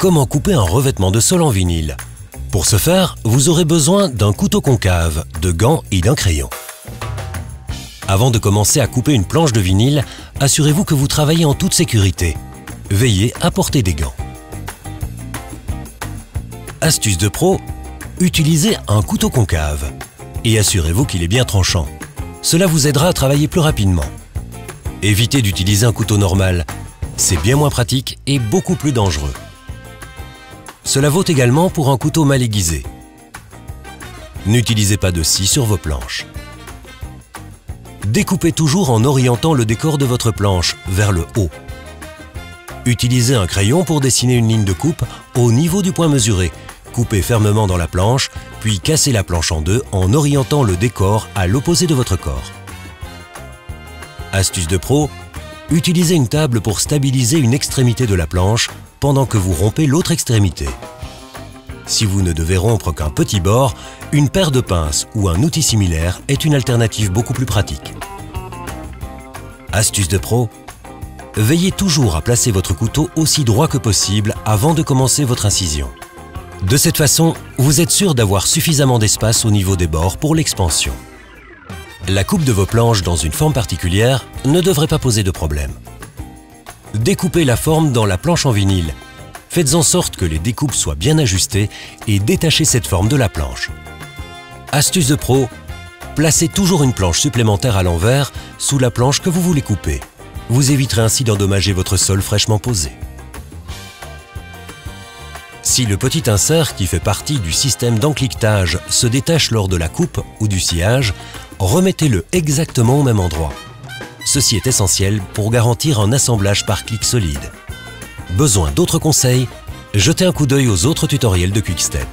Comment couper un revêtement de sol en vinyle Pour ce faire, vous aurez besoin d'un couteau concave, de gants et d'un crayon. Avant de commencer à couper une planche de vinyle, assurez-vous que vous travaillez en toute sécurité. Veillez à porter des gants. Astuce de pro, utilisez un couteau concave et assurez-vous qu'il est bien tranchant. Cela vous aidera à travailler plus rapidement. Évitez d'utiliser un couteau normal, c'est bien moins pratique et beaucoup plus dangereux. Cela vaut également pour un couteau mal aiguisé. N'utilisez pas de scie sur vos planches. Découpez toujours en orientant le décor de votre planche vers le haut. Utilisez un crayon pour dessiner une ligne de coupe au niveau du point mesuré. Coupez fermement dans la planche, puis cassez la planche en deux en orientant le décor à l'opposé de votre corps. Astuce de pro, utilisez une table pour stabiliser une extrémité de la planche pendant que vous rompez l'autre extrémité. Si vous ne devez rompre qu'un petit bord, une paire de pinces ou un outil similaire est une alternative beaucoup plus pratique. Astuce de pro, veillez toujours à placer votre couteau aussi droit que possible avant de commencer votre incision. De cette façon, vous êtes sûr d'avoir suffisamment d'espace au niveau des bords pour l'expansion. La coupe de vos planches dans une forme particulière ne devrait pas poser de problème. Découpez la forme dans la planche en vinyle. Faites en sorte que les découpes soient bien ajustées et détachez cette forme de la planche. Astuce de pro, placez toujours une planche supplémentaire à l'envers sous la planche que vous voulez couper. Vous éviterez ainsi d'endommager votre sol fraîchement posé. Si le petit insert qui fait partie du système d'encliquetage se détache lors de la coupe ou du sciage, remettez-le exactement au même endroit. Ceci est essentiel pour garantir un assemblage par clic solide. Besoin d'autres conseils? Jetez un coup d'œil aux autres tutoriels de Quickstep.